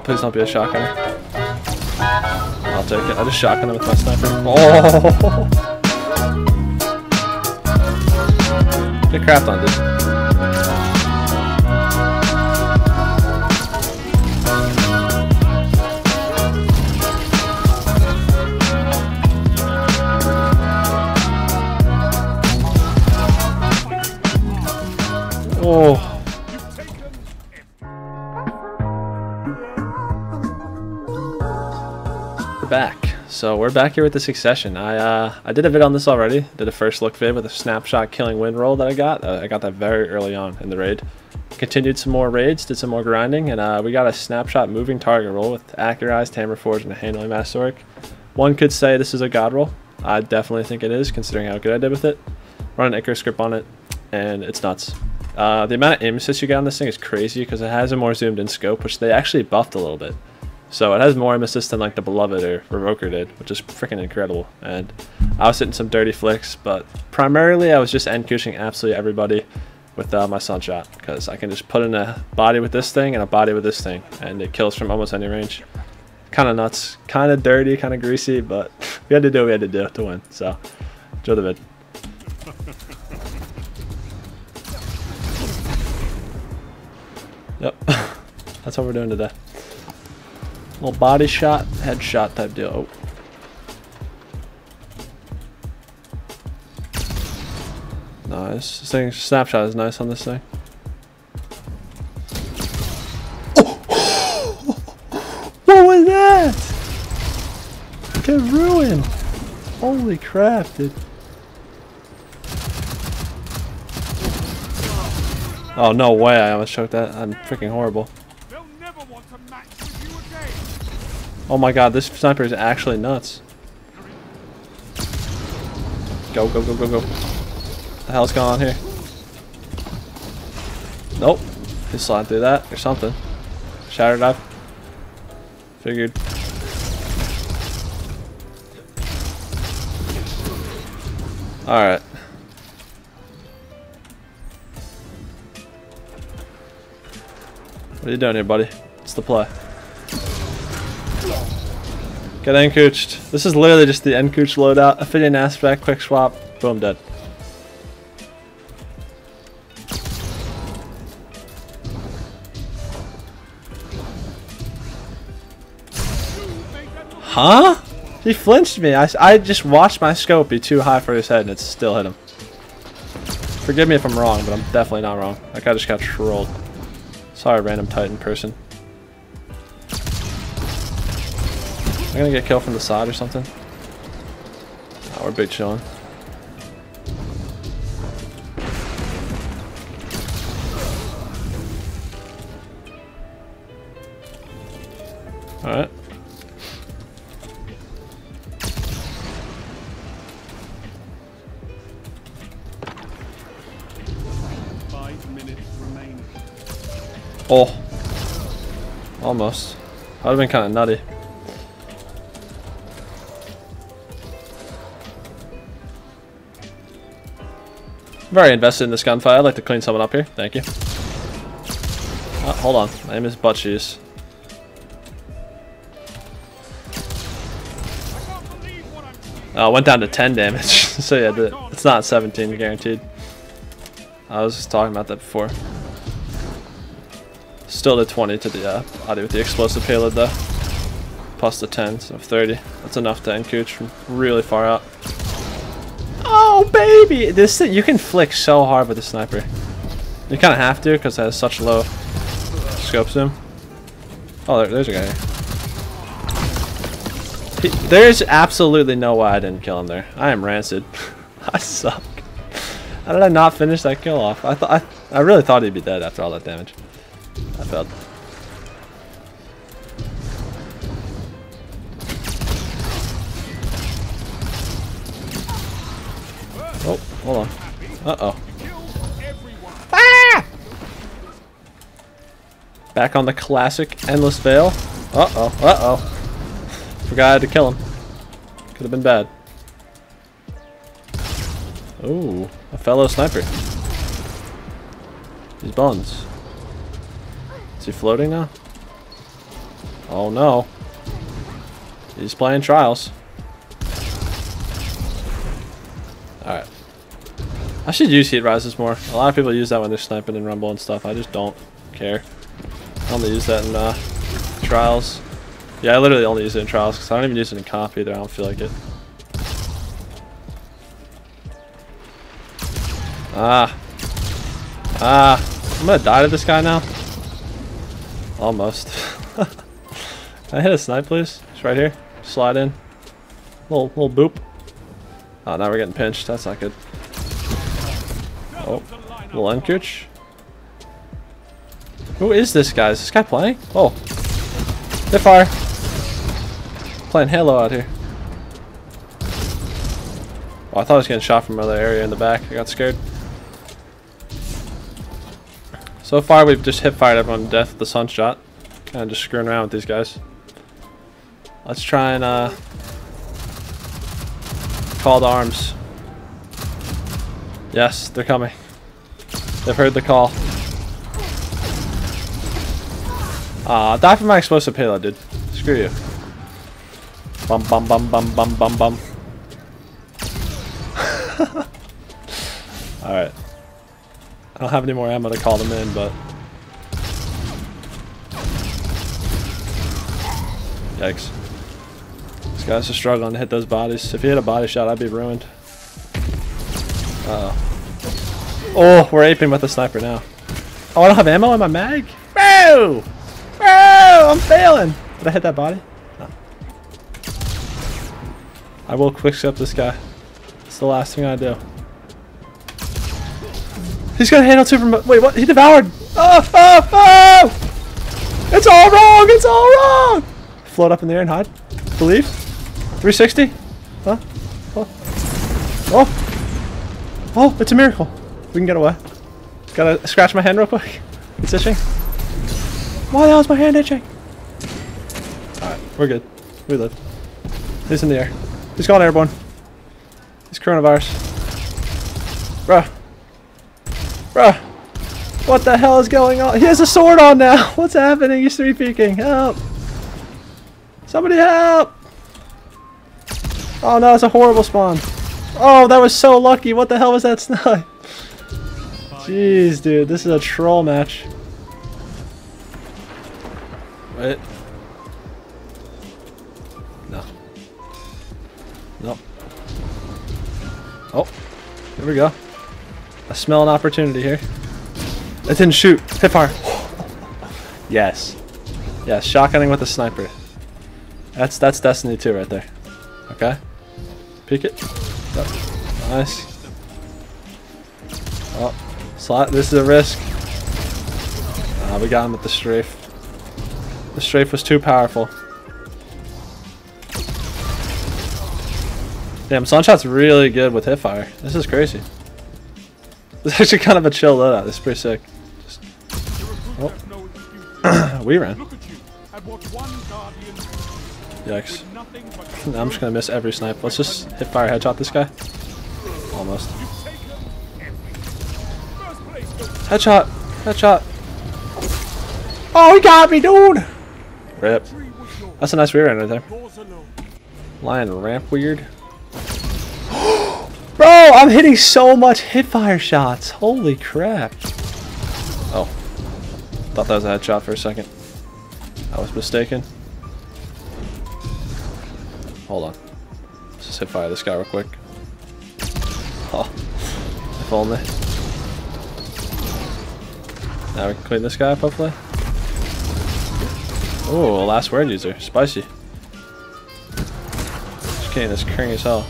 Oh, please don't be a shotgunner. I'll take it. I just shotgun him with my sniper. Oh! Get crapped on, dude. We're back here with the succession. I uh, I did a vid on this already. Did a first look vid with a snapshot Killing Wind roll that I got. Uh, I got that very early on in the raid. Continued some more raids, did some more grinding, and uh, we got a snapshot moving target roll with accurized, tamper forge, and a handling masterwork. One could say this is a god roll. I definitely think it is, considering how good I did with it. Run an Icarus script on it, and it's nuts. Uh, the amount of aim assist you get on this thing is crazy because it has a more zoomed in scope, which they actually buffed a little bit. So it has more aim than like the Beloved or Revoker did, which is freaking incredible. And I was hitting some dirty flicks, but primarily I was just end cushing absolutely everybody with uh, my Sunshot because I can just put in a body with this thing and a body with this thing, and it kills from almost any range. Kind of nuts, kind of dirty, kind of greasy, but we had to do what we had to do to win. So enjoy the vid. Yep, that's what we're doing today. Little body shot, headshot type deal. Oh. Nice. This thing snapshot is nice on this thing. what was that? Get ruined. Holy crap, dude. Oh no way! I almost choked that. I'm freaking horrible. Oh my god, this sniper is actually nuts. Go, go, go, go, go. The hell's going on here? Nope. Just slide through that or something. Shatter dive. Figured. Alright. What are you doing here, buddy? What's the play? Get encooched. This is literally just the encooch loadout. Ophidian aspect, quick swap, boom, dead. Huh? He flinched me. I, I just watched my scope be too high for his head and it still hit him. Forgive me if I'm wrong, but I'm definitely not wrong. That guy just got trolled. Sorry, random Titan person. Am gonna get killed from the side or something? Oh, we're big chilling. Alright. Five minutes remaining. Oh. Almost. I'd have been kind of nutty. Very invested in this gunfight. I'd like to clean someone up here. Thank you. Oh, hold on. My name is Butt Cheese. Oh, went down to 10 damage. so yeah, the, it's not 17 guaranteed. I was just talking about that before. Still the 20 to the uh, body with the explosive payload though. Plus the 10, so 30. That's enough to encouch from really far out. Baby! This thing, you can flick so hard with the sniper. You kind of have to because it has such low scope zoom. Oh, there, there's a guy. He- There's absolutely no way I didn't kill him there. I am rancid. I suck. How did I not finish that kill off? I thought I, I really thought he'd be dead after all that damage. I failed. Hold on. Uh oh. Kill everyone. Back on the classic Endless Vale. Uh oh. Uh oh. Forgot I had to kill him. Could have been bad. Ooh, a fellow sniper. These buns. Is he floating now? Oh no. He's playing trials. Alright. I should use heat rises more. A lot of people use that when they're sniping and Rumble and stuff. I just don't care. I only use that in uh, trials. Yeah, I literally only use it in trials because I don't even use it in comp either. I don't feel like it. Ah. Ah. I'm gonna die to this guy now. Almost. Can I hit a snipe, please? It's right here. Slide in. Little, little boop. Oh, now we're getting pinched. That's not good. Oh, Encouch. Who is this guy? Is this guy playing? Oh. Hip fire. Playing Halo out here. Oh, I thought I was getting shot from another area in the back. I got scared. So far, we've just hip fired everyone to death with the sunshot. Kind of just screwing around with these guys. Let's try and uh, call to arms. Yes, they're coming. They've heard the call. Ah, uh, die for my explosive payload, dude. Screw you. Bum bum bum bum bum bum bum. Alright. I don't have any more ammo to call them in, but... Yikes. This guy's just struggling to hit those bodies. If he hit a body shot, I'd be ruined. Uh oh. Oh, we're aping with the sniper now. Oh, I don't have ammo in my mag? Bro! Bro! I'm failing! Did I hit that body? No. I will quick this guy. It's the last thing I do. He's gonna handle two from. Wait, what? He devoured! Oh, oh, oh! It's all wrong! It's all wrong! Float up in the air and hide. Believe. 360? Huh? Oh. Oh! Oh, it's a miracle. We can get away. Gotta scratch my hand real quick. It's itching. Why the hell is my hand itching? Alright, we're good. We live. He's in the air. He's gone airborne. He's coronavirus. Bruh. Bruh. What the hell is going on? He has a sword on now. What's happening? He's three peeking. Help. Somebody help. Oh no, it's a horrible spawn. Oh, that was so lucky. What the hell was that snipe? Jeez, dude. This is a troll match. Wait. No. Nope. Oh. Here we go. I smell an opportunity here. It didn't shoot. Hip fire. yes. Yes, shotgunning with a sniper. That's that's Destiny 2 right there. Okay. Peek it. Nice. Oh, slight. This is a risk. Ah, we got him with the strafe. The strafe was too powerful. Damn, Sunshot's really good with Hipfire. This is crazy. This is actually kind of a chill loadout. This is pretty sick. Just... Oh. we ran. Yikes. I'm just gonna miss every snipe. Let's just hip fire headshot this guy. Almost. Headshot! Headshot! Oh, he got me, dude! Rip. That's a nice rear end right there. Lion ramp weird. Bro, I'm hitting so much hipfire shots. Holy crap. Oh. Thought that was a headshot for a second. I was mistaken. Hold on. Let's just hip fire this guy real quick. Oh. If only. Now we can clean this guy up, hopefully. Oh, last word user. Spicy. Just game is cring as hell.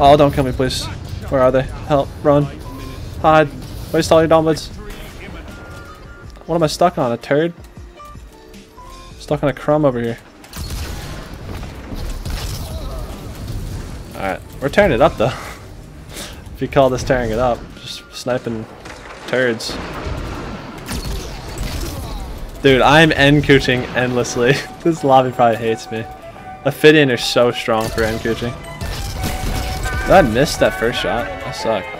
Oh, don't kill me, please. Where are they? Help. Run. Hide. Waste all your downloads. What am I stuck on? A turd? Stuck on a crumb over here. Alright. We're tearing it up, though. if you call this tearing it up. Just sniping turds. Dude, I'm end cooching endlessly. this lobby probably hates me. Ophidian are so strong for end cooching. I missed that first shot. I suck.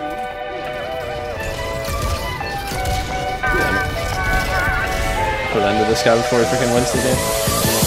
End of this guy before he freaking wins the game.